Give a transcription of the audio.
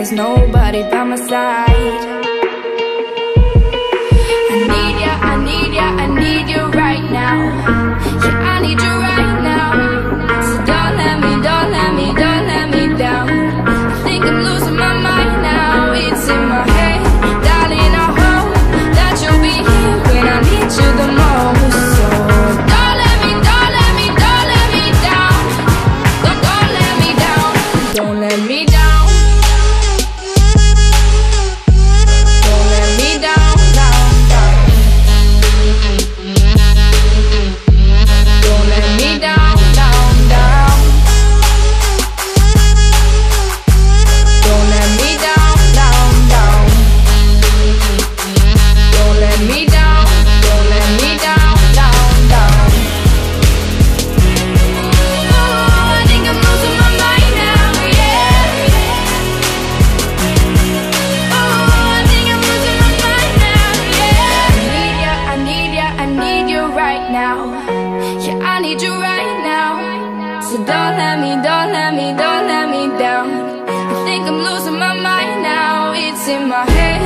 there's nobody by my side. don't let me, don't let me, don't let me down. I think I'm losing my mind now, it's in my head.